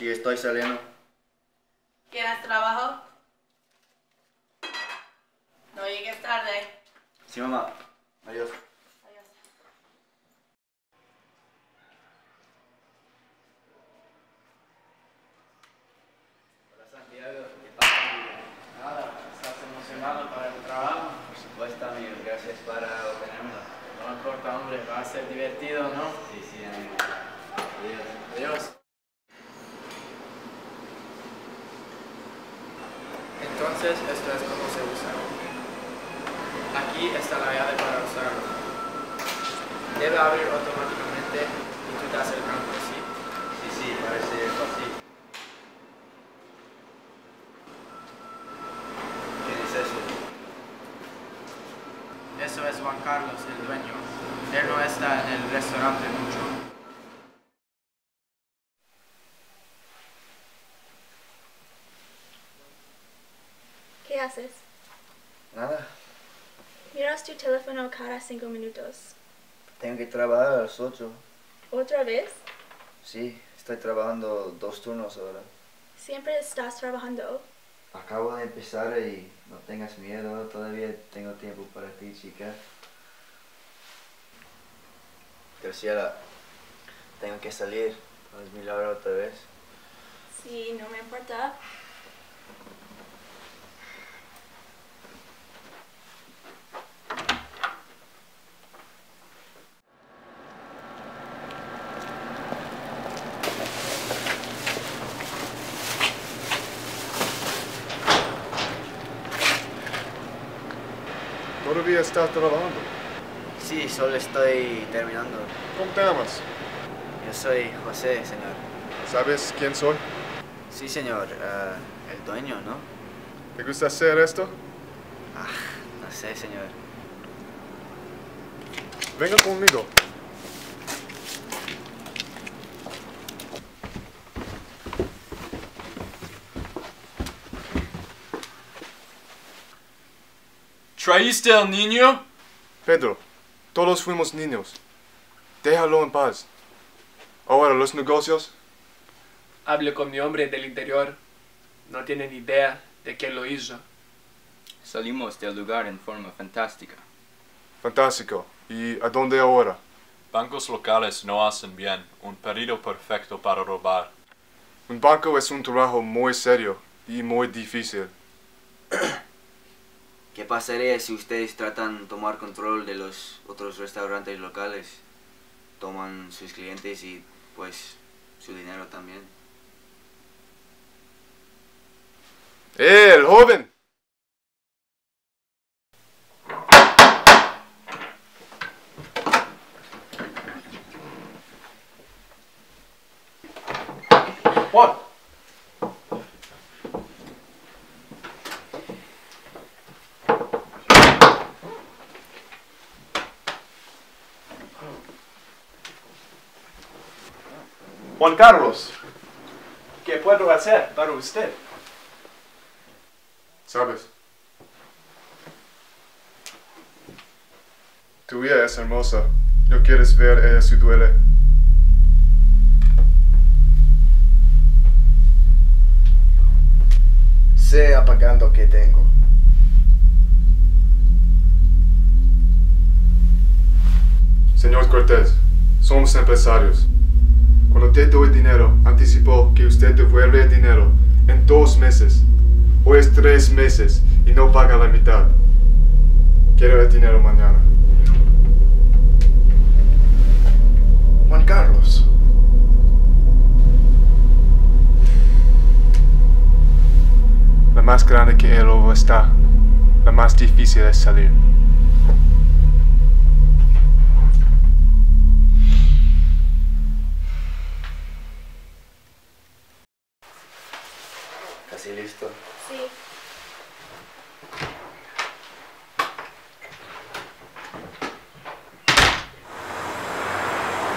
estoy saliendo. ¿Tienes trabajo? No llegues tarde. Sí, mamá. Adiós. Adiós. Hola, Santiago. ¿Qué pasa, amigo? Nada, ¿estás emocionado para el trabajo? Por supuesto, amigo. Gracias para obtenerlo. No importa, hombre, va a ser divertido, ¿no? Sí, sí, amigo. Adiós. Adiós. Entonces, esto es como se usa. Aquí está la llave para usarlo. Debe abrir automáticamente y tú das el cambio, ¿sí? Sí, sí, parece fácil. ¿Quién es eso? Eso es Juan Carlos, el dueño. Él no está en el restaurante mucho. ¿Qué haces? Nada. Miras tu teléfono cada cinco minutos. Tengo que trabajar a las 8. ¿Otra vez? Sí, estoy trabajando dos turnos ahora. Siempre estás trabajando. Acabo de empezar y no tengas miedo, todavía tengo tiempo para ti, chica. Graciela, tengo que salir. ¿No es mi hora otra vez? Sí, no me importa. ¿Todavía estás trabajando? Sí, solo estoy terminando. ¿Cómo te llamas? Yo soy José, señor. ¿Sabes quién soy? Sí, señor. ah, el dueño, ¿no? ¿Te gusta hacer esto? Ah, no sé, señor. Venga conmigo. ¿Traíste al niño? Pedro, todos fuimos niños. Déjalo en paz. Ahora, los negocios. Hablé con mi hombre del interior. No tiene ni idea de quién lo hizo. Salimos del lugar en forma fantástica. Fantástico. ¿Y a dónde ahora? Bancos locales no hacen bien. Un periodo perfecto para robar. Un banco es un trabajo muy serio y muy difícil. ¿Qué pasaría si ustedes tratan de tomar control de los otros restaurantes locales? Toman sus clientes y pues su dinero también. ¡Eh, el joven! Juan. Juan Carlos, ¿qué puedo hacer para usted? ¿Sabes? Tu vida es hermosa. No quieres ver ella si duele. Sé apagando que tengo. Señor Cortés, somos empresarios. Cuando te doy dinero, anticipo que usted devuelve el dinero en dos meses. Hoy es tres meses y no paga la mitad. Quiero el dinero mañana. Juan Carlos. La más grande que el ovo está, la más difícil es salir.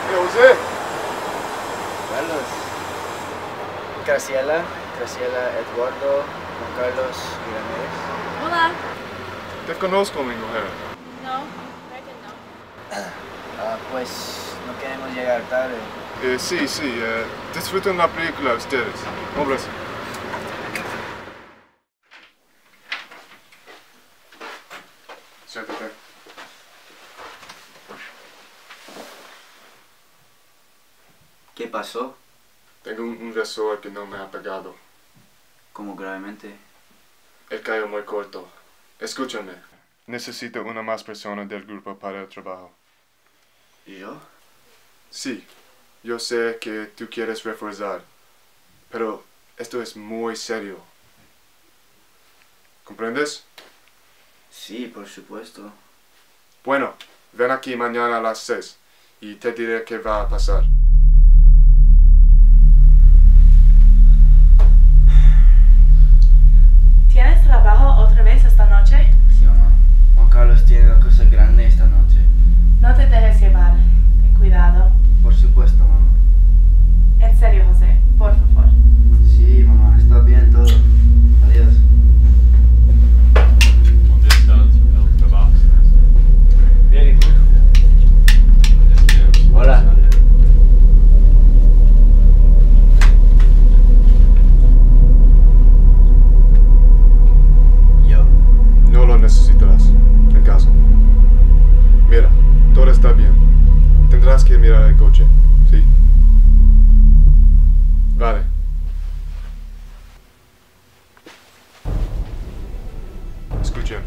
¡Eh, José! Carlos. Graciela, Graciela, Eduardo, Juan Carlos y Ramírez. Hola. Te conozco, mi mujer. No, creo que no. Ah, pues no queremos llegar tarde. Eh, sí, sí, eh, disfruten la película ustedes. Hombres. Siéntate. ¿Qué pasó? Tengo un, un resort que no me ha pagado. ¿Cómo gravemente? El cayó muy corto. Escúchame. Necesito una más persona del grupo para el trabajo. ¿Y yo? Sí, yo sé que tú quieres reforzar, pero esto es muy serio. ¿Comprendes? Sí, por supuesto. Bueno, ven aquí mañana a las 6 y te diré qué va a pasar. Vale. Escuchen.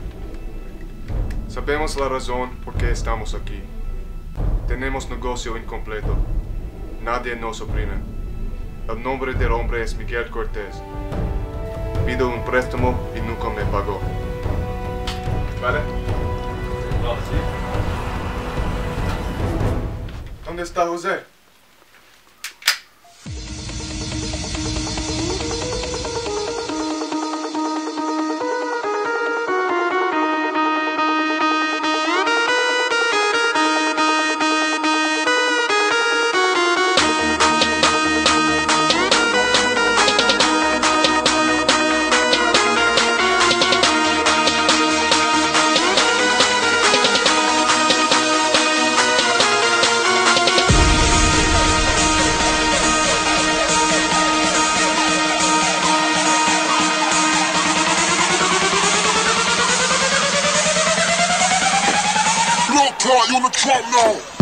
Sabemos la razón por qué estamos aquí. Tenemos negocio incompleto. Nadie nos oprime. El nombre del hombre es Miguel Cortés. Pido un préstamo y nunca me pagó. ¿Vale? No, sí. ¿Dónde está José? Lo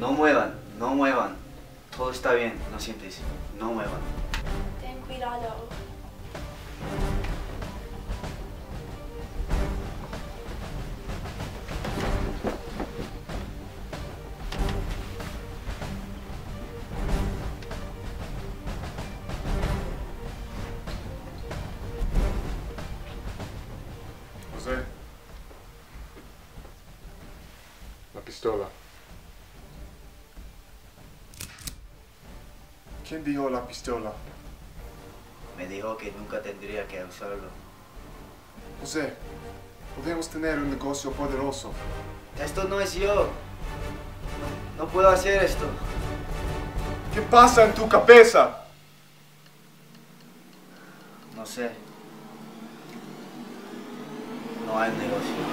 No muevan, no muevan. Todo está bien, no sientes. No muevan. Ten cuidado. José. La pistola. ¿Quién dio la pistola? Me dijo que nunca tendría que usarlo. José, podemos tener un negocio poderoso. Esto no es yo. No puedo hacer esto. ¿Qué pasa en tu cabeza? No sé. No hay negocio.